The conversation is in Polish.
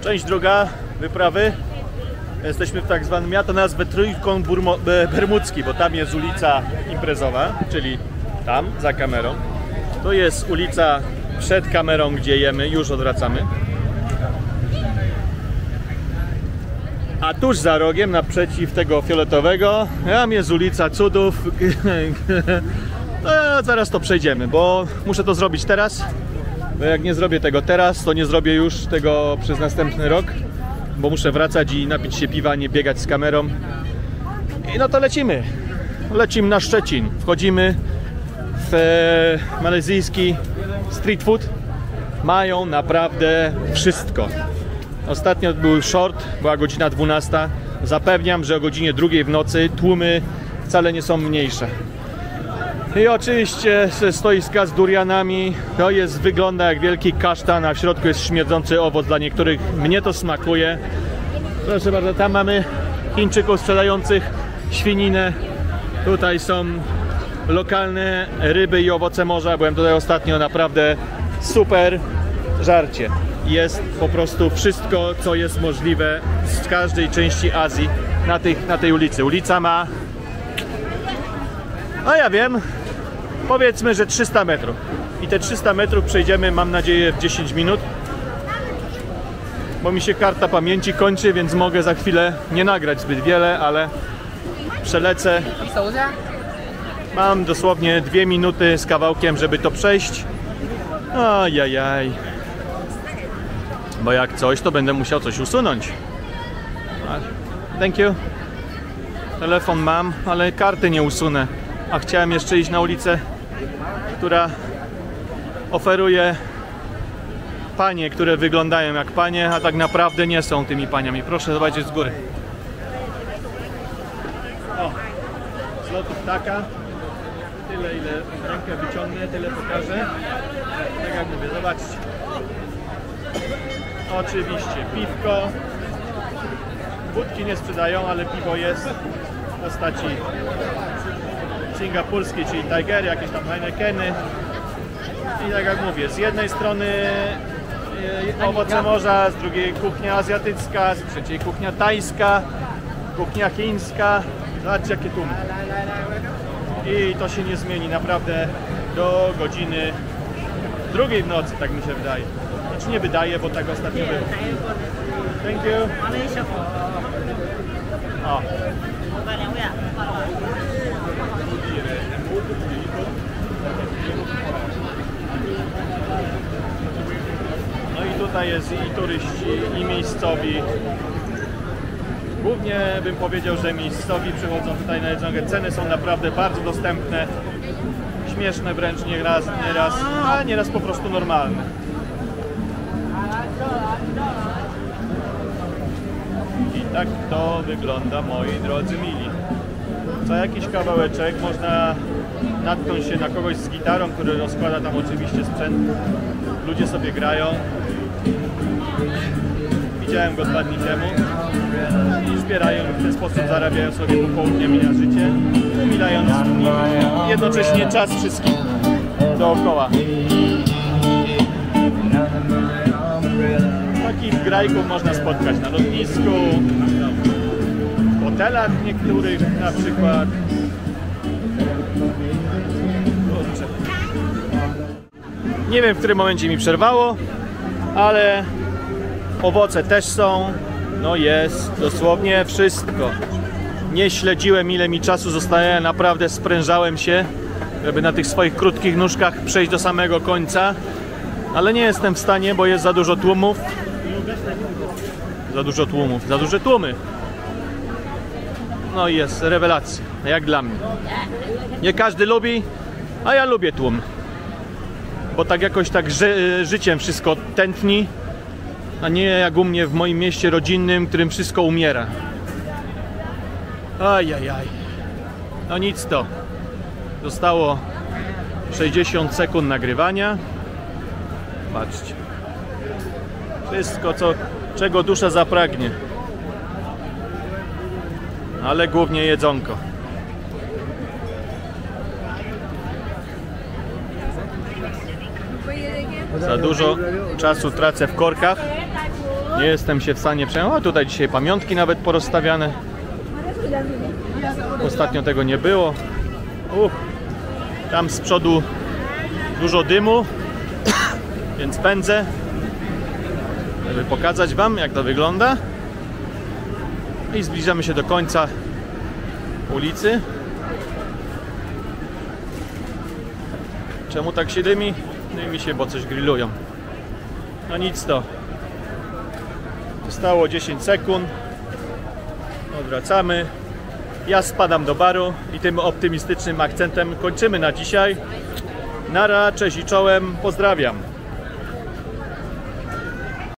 Część druga wyprawy. Jesteśmy w tak zwanym, ja to nazwę trójkąt bermudzki, bo tam jest ulica imprezowa, czyli tam, za kamerą. Tu jest ulica przed kamerą, gdzie jemy, już odwracamy. A tuż za rogiem, naprzeciw tego fioletowego, tam jest ulica Cudów. No, zaraz to przejdziemy, bo muszę to zrobić teraz. Bo jak nie zrobię tego teraz, to nie zrobię już tego przez następny rok. Bo muszę wracać i napić się piwa, nie biegać z kamerą. I no to lecimy. Lecimy na Szczecin. Wchodzimy w e, malezyjski street food. Mają naprawdę wszystko. Ostatnio był short, była godzina 12. Zapewniam, że o godzinie drugiej w nocy tłumy wcale nie są mniejsze. I oczywiście stoiska z durianami. To jest, wygląda jak wielki kasztan, a w środku jest śmierdzący owoc. Dla niektórych mnie to smakuje. Proszę bardzo, tam mamy Chińczyków sprzedających świninę. Tutaj są lokalne ryby i owoce morza. Byłem tutaj ostatnio, naprawdę super żarcie. Jest po prostu wszystko, co jest możliwe z każdej części Azji na, tych, na tej ulicy. Ulica ma, no ja wiem, powiedzmy, że 300 metrów. I te 300 metrów przejdziemy, mam nadzieję, w 10 minut. Bo mi się karta pamięci kończy, więc mogę za chwilę nie nagrać zbyt wiele, ale przelecę. Mam dosłownie dwie minuty z kawałkiem, żeby to przejść. Ajajaj. Bo jak coś, to będę musiał coś usunąć. Thank you. Telefon mam, ale karty nie usunę. A chciałem jeszcze iść na ulicę, która oferuje panie, które wyglądają jak panie, a tak naprawdę nie są tymi paniami. Proszę zobaczyć z góry. O, z lotu ptaka. Tyle, ile rękę wyciągnę, tyle pokażę. Tak jak mówię, zobaczcie. Oczywiście piwko. Wódki nie sprzedają, ale piwo jest w postaci singapurskiej, czyli Tiger, jakieś tam Heinekeny. I tak jak mówię, z jednej strony e, owoce morza, z drugiej kuchnia azjatycka, z trzeciej kuchnia tajska, kuchnia chińska. Zobaczcie jakie tłumy. I to się nie zmieni naprawdę do godziny drugiej w nocy, tak mi się wydaje. Znaczy nie wydaje, bo tak ostatnio było. Thank you. O. No i tutaj jest i turyści, i miejscowi. Głównie bym powiedział, że miejscowi przychodzą tutaj na jedzonkę. Ceny są naprawdę bardzo dostępne. Śmieszne wręcz nieraz, nieraz, a nieraz po prostu normalne. I tak to wygląda, moi drodzy mili. Co jakiś kawałeczek można natknąć się na kogoś z gitarą, który rozkłada tam oczywiście sprzęt. Ludzie sobie grają. Widziałem go dwa dni temu. I zbierają w ten sposób, zarabiają sobie popołudniem i na życie, umilając jednocześnie czas wszystkim dookoła. Takich grajków można spotkać na lotnisku, w hotelach niektórych na przykład. Nie wiem w którym momencie mi przerwało, ale owoce też są. No jest dosłownie wszystko. Nie śledziłem ile mi czasu zostaje, naprawdę sprężałem się, żeby na tych swoich krótkich nóżkach przejść do samego końca. Ale nie jestem w stanie, bo jest za dużo tłumów. Za dużo tłumów, za duże tłumy. No i jest rewelacja, jak dla mnie. Nie każdy lubi, a ja lubię tłum. Bo tak jakoś tak ży życiem wszystko tętni, a nie jak u mnie w moim mieście rodzinnym, którym wszystko umiera. Ajajaj. No nic to. Zostało 60 sekund nagrywania. Patrzcie. Wszystko, co, czego dusza zapragnie. Ale głównie jedzonko. Za dużo czasu tracę w korkach. Nie jestem się w stanie przejmować. O, tutaj dzisiaj pamiątki nawet porozstawiane. Ostatnio tego nie było. Uch. Tam z przodu dużo dymu, więc pędzę, żeby pokazać Wam, jak to wygląda. I zbliżamy się do końca ulicy. Czemu tak się dymi? Dymi się, bo coś grillują. No nic to. Zostało 10 sekund. Odwracamy. Ja spadam do baru i tym optymistycznym akcentem kończymy na dzisiaj. Nara, cześć i czołem, pozdrawiam.